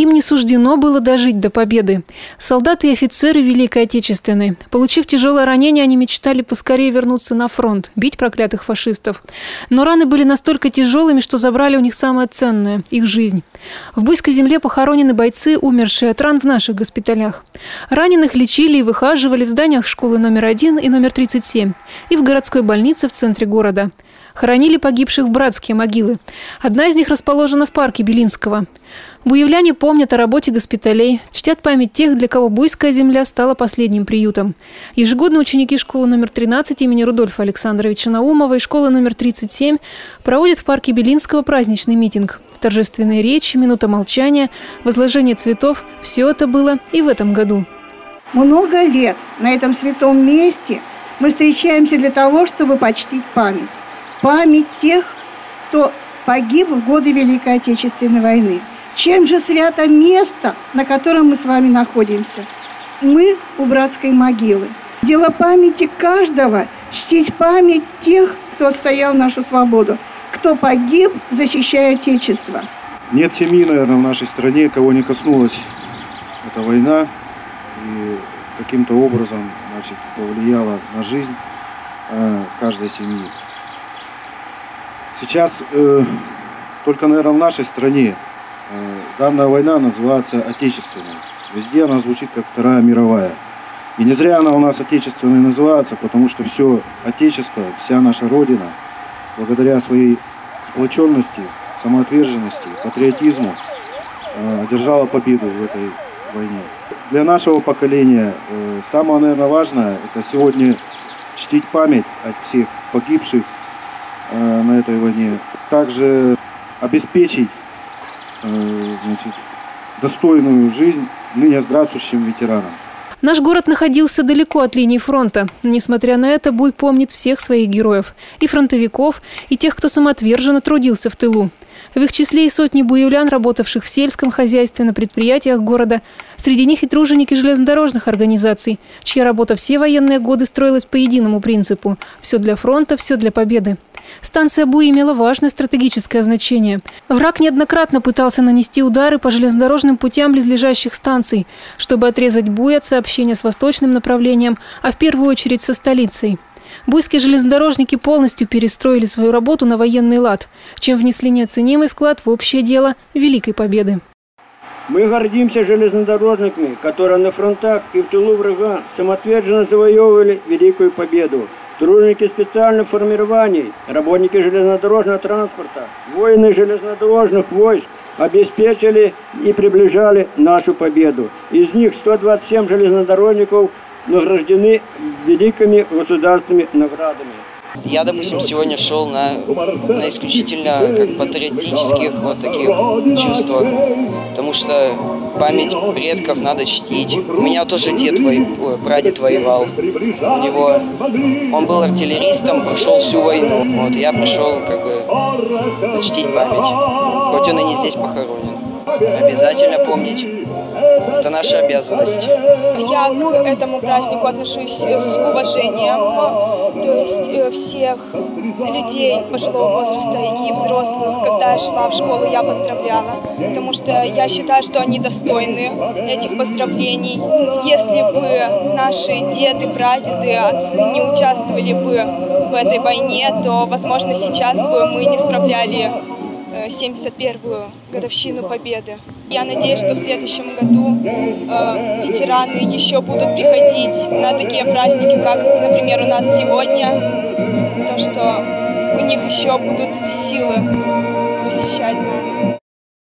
Им не суждено было дожить до победы. Солдаты и офицеры Великой Отечественной. Получив тяжелое ранение, они мечтали поскорее вернуться на фронт, бить проклятых фашистов. Но раны были настолько тяжелыми, что забрали у них самое ценное – их жизнь. В Буйской земле похоронены бойцы, умершие от ран в наших госпиталях. Раненых лечили и выхаживали в зданиях школы номер один и номер 37 и в городской больнице в центре города. Хоронили погибших в братские могилы. Одна из них расположена в парке Белинского. Буевляне помнят о работе госпиталей, чтят память тех, для кого Буйская земля стала последним приютом. Ежегодно ученики школы номер 13 имени Рудольфа Александровича Наумова и школы номер 37 проводят в парке Белинского праздничный митинг. Торжественные речи, минута молчания, возложение цветов – все это было и в этом году. Много лет на этом святом месте мы встречаемся для того, чтобы почтить память. Память тех, кто погиб в годы Великой Отечественной войны. Чем же свято место, на котором мы с вами находимся? Мы у братской могилы. Дело памяти каждого – чтить память тех, кто отстоял нашу свободу, кто погиб, защищая Отечество. Нет семьи, наверное, в нашей стране, кого не коснулась эта война и каким-то образом значит, повлияла на жизнь э, каждой семьи. Сейчас э, только, наверное, в нашей стране данная война называется отечественной. Везде она звучит как Вторая мировая. И не зря она у нас отечественной называется, потому что все Отечество, вся наша Родина, благодаря своей сплоченности, самоотверженности, патриотизму, э, одержала победу в этой войне. Для нашего поколения э, самое, наверное, важное – это сегодня чтить память от всех погибших Э, на этой войне. Также обеспечить э, значит, достойную жизнь ныне здравствующим ветеранам. Наш город находился далеко от линии фронта. Несмотря на это, Буй помнит всех своих героев. И фронтовиков, и тех, кто самоотверженно трудился в тылу. В их числе и сотни буевлян, работавших в сельском хозяйстве, на предприятиях города. Среди них и труженики железнодорожных организаций, чья работа все военные годы строилась по единому принципу – все для фронта, все для победы. Станция Буи имела важное стратегическое значение. Враг неоднократно пытался нанести удары по железнодорожным путям близлежащих станций, чтобы отрезать Буй от сообщения с восточным направлением, а в первую очередь со столицей. Буйские железнодорожники полностью перестроили свою работу на военный лад, чем внесли неоценимый вклад в общее дело Великой Победы. Мы гордимся железнодорожниками, которые на фронтах и в тылу врага самоотверженно завоевывали Великую Победу. Труженики специальных формирований, работники железнодорожного транспорта, воины железнодорожных войск обеспечили и приближали нашу победу. Из них 127 железнодорожников награждены великими государственными наградами. Я, допустим, сегодня шел на, на исключительно как патриотических вот таких чувствах, потому что память предков надо чтить. У меня тоже дед, вой, прадед воевал. У него, он был артиллеристом, прошел всю войну. Вот, я пришел как бы почтить память, хоть он и не здесь похоронен. Обязательно помнить. Это наша обязанность. Я к этому празднику отношусь с уважением. То есть э, всех людей пожилого возраста и взрослых, когда я шла в школу, я поздравляла. Потому что я считаю, что они достойны этих поздравлений. Если бы наши деды, прадеды, отцы не участвовали бы в этой войне, то, возможно, сейчас бы мы не справляли 71-ю э, годовщину Победы. Я надеюсь, что в следующем году э, ветераны еще будут приходить на такие праздники, как, например, у нас сегодня, то, что у них еще будут силы посещать нас.